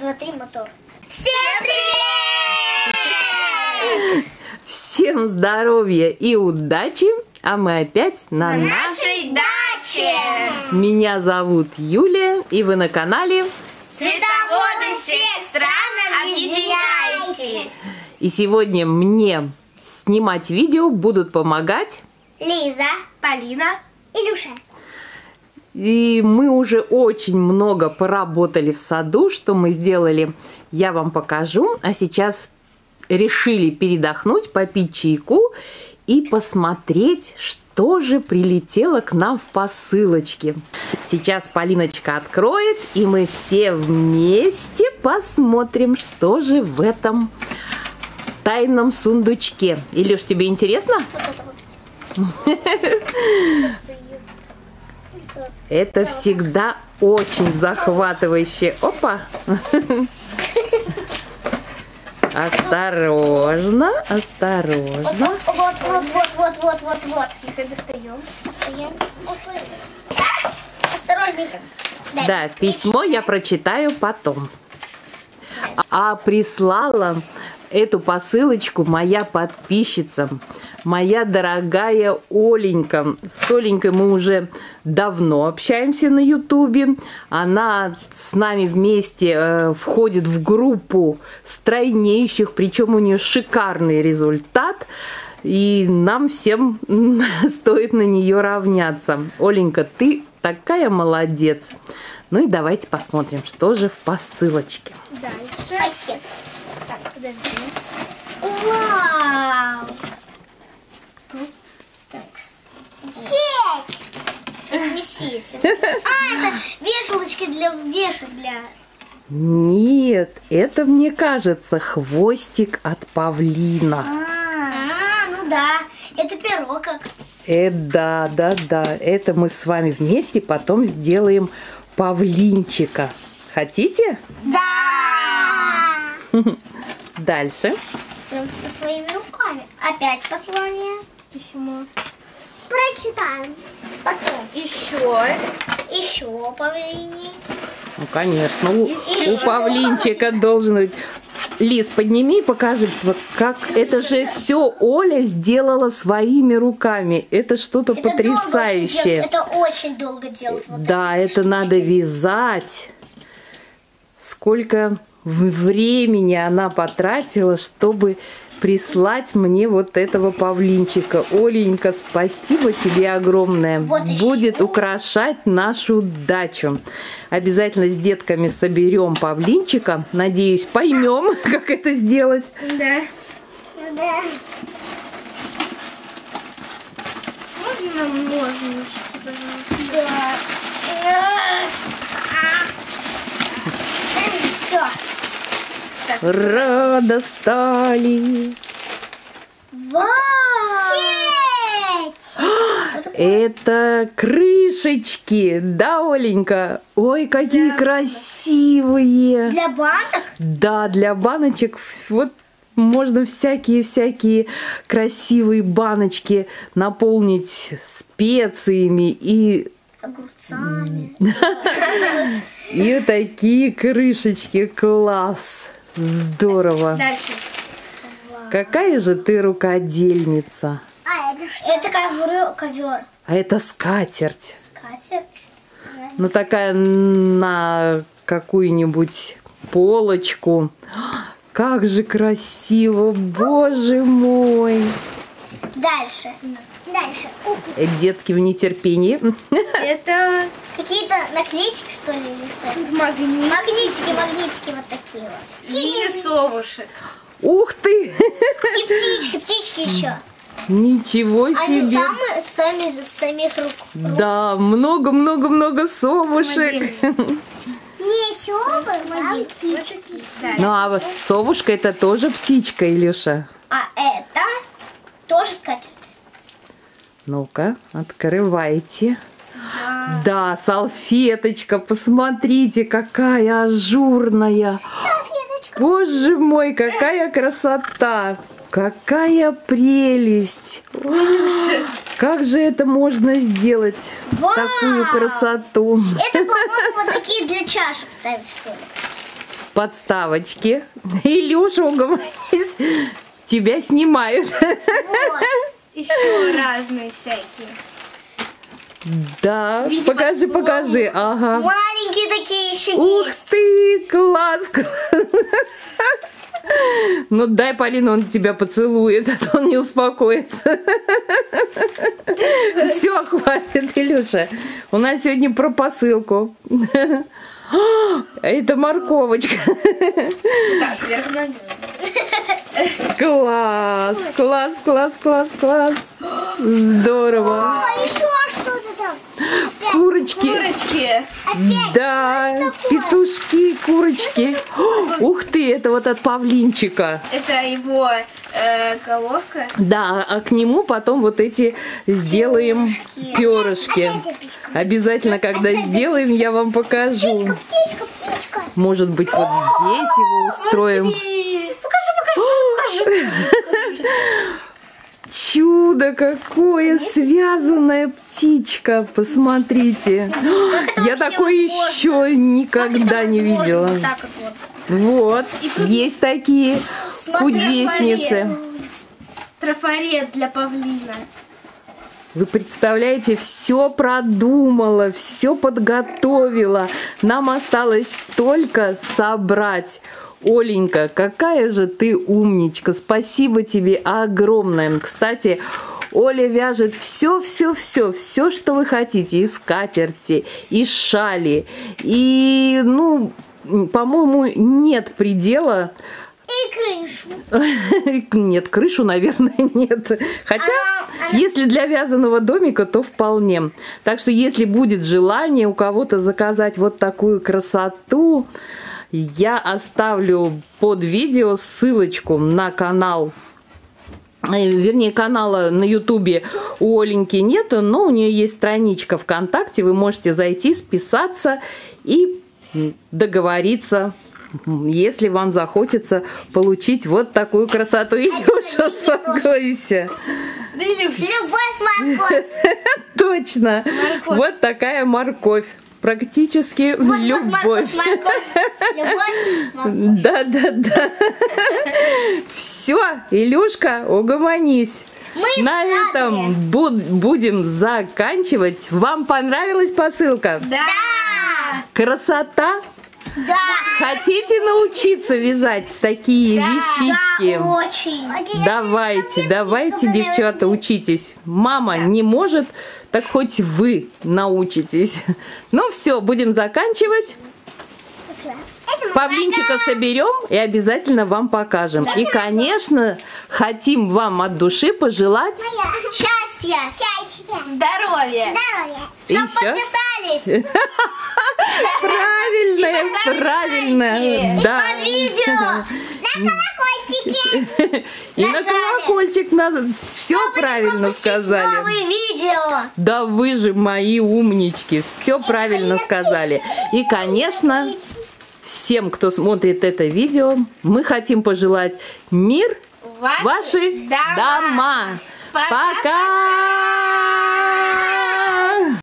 Два, три, мотор. Всем привет! Всем здоровья и удачи! А мы опять на На наш... нашей даче! Меня зовут Юлия, и вы на канале. Световоды всех стран, объединяйтесь! И сегодня мне снимать видео будут помогать. Лиза, Полина, Илюша. И мы уже очень много поработали в саду, что мы сделали, я вам покажу. А сейчас решили передохнуть, попить чайку и посмотреть, что же прилетело к нам в посылочке. Сейчас Полиночка откроет, и мы все вместе посмотрим, что же в этом тайном сундучке. Илюш, тебе интересно? Это всегда очень захватывающе. Опа! Осторожно, осторожно. Вот, вот, вот, вот, вот, вот, вот. Тихо, достаем. Достаем. А, Осторожненько. Дай. Да, письмо я прочитаю потом. А прислала эту посылочку моя подписчица, моя дорогая Оленька. С Оленькой мы уже давно общаемся на Ютубе. Она с нами вместе э, входит в группу стройнейших, причем у нее шикарный результат. И нам всем стоит на нее равняться. Оленька, ты такая молодец. Ну и давайте посмотрим, что же в посылочке. Дальше. Подожди. Вау! Тут так. Сеть! Это не сеть. А, это вешалочки для вешать для... Нет, это мне кажется хвостик от павлина. А, ну да. Это перо как. Э, да, да, да. Это мы с вами вместе потом сделаем павлинчика. Хотите? Да! Дальше. Прям со своими руками. Опять послание. Письмо. Прочитаем. Потом еще. Еще павлиний. Ну, конечно, у, Еще. у павлинчика должен быть. Лиз, подними и покажи, как это же все Оля сделала своими руками. Это что-то долго потрясающее. делать, Это очень долго делать. Вот Да, это штучки. надо вязать. Сколько времени она потратила, чтобы прислать мне вот этого павлинчика. Оленька, спасибо тебе огромное. Вот еще. Будет украшать нашу дачу. Обязательно с детками соберем павлинчика. Надеюсь, поймем, как это сделать. Да. Да. Можно нам ножнички, пожалуйста? Да. Все. Ура, достали. Вау! Сеть! Это крышечки, да, Оленька? Ой, какие красивые! Для банок? Да, для баночек вот можно всякие-всякие красивые баночки наполнить специями и, Огурцами. и такие крышечки. Класс! Здорово! Дальше. Какая же ты рукодельница! А, это что? Это ковры, ковер. А это скатерть. Скатерть. Ну, такая на какую-нибудь полочку. Как же красиво, боже мой! Дальше. Дальше. Э, Детки в нетерпении. Это Какие-то наклеечки, что ли, или что? магнит. Магнитики, магнитики вот такие вот. Мини-совушек. Ух ты! И птички, птички еще. Ничего Они себе! самые, сами из самих рук. Да, много-много-много совушек. Не Вот такие. Да. Ну, а совушка это тоже птичка, Илюша. А это тоже скатерть. Ну-ка, открывайте. Да, салфеточка, посмотрите, какая ажурная. Салфеточка. Боже мой, какая красота! Какая прелесть! Как же это можно сделать? Вау! Такую красоту. Это, по-моему, вот такие для чашек ставить, что ли. подставочки. Илюша, угомонись. Тебя снимают. Еще разные всякие. Да, Видимо, покажи, слово. покажи. Ага. Маленькие такие еще Ух есть. ты, класс, класс. Ну дай, Полина, он тебя поцелует, а то он не успокоится. Все, хватит, Илюша. У нас сегодня про посылку. Это морковочка. Так, вверх. Класс, класс, класс, класс, класс. Здорово. О, еще что-то там. Опять. Курочки. Курочки. Опять. Да, петушки, курочки. О, Ух ты, это вот от павлинчика. Это его э, головка. Да, а к нему потом вот эти сделаем перышки. Опять записка. Обязательно, когда сделаем, я вам покажу. Птичка, птичка, птичка. Может быть, вот здесь его устроим. И Покажи, покажи, покажи. Чудо какое! Связанная птичка. Посмотрите. Я такое еще никогда не видела. Вот есть такие кудесницы. трафарет для павлина. Вы представляете, все продумала, все подготовила. Нам осталось только собрать. Оленька, какая же ты умничка. Спасибо тебе огромное. Кстати, Оля вяжет все, все, что вы хотите. И скатерти, и шали, и, ну, по-моему, нет предела. И крышу. Нет, крышу, наверное, нет. Хотя, если для вязаного домика, то вполне. Так что, если будет желание у кого-то заказать вот такую красоту, я оставлю под видео ссылочку на канал э, вернее, канала на Ютубе у Оленьки нету, но у нее есть страничка ВКонтакте, вы можете зайти, списаться и договориться, если вам захочется получить вот такую красоту. Илюша, успокойся. Любовь морковь. Точно. Морковь. Вот такая морковь. Практически Вот, вот любовь. морковь, морковь. Любовь, морковь. Да, да, да. Все, Илюшка, угомонись. Мы На этом буд- будем заканчивать. Вам понравилась посылка? Да. Красота? Да. Хотите научиться вязать такие Да, вещички? Да, очень. Давайте, давайте, девчата, учитесь. Мама не может, так хоть вы научитесь. Ну все, будем заканчивать. Павлинчика соберем и обязательно вам покажем. И, конечно, хотим вам от души пожелать. Счастья. Счастья. Здоровья. Здоровья. И Подписались. правильное, поставили правильно. лайки. Да. Видео. На колокольчике. И на колокольчик надо. Все правильно сказали. Новые видео. Да вы же мои умнички, все правильно сказали. И, конечно, всем, кто смотрит это видео, мы хотим пожелать мир Ваши ваши дома. дома. Пока. Пока!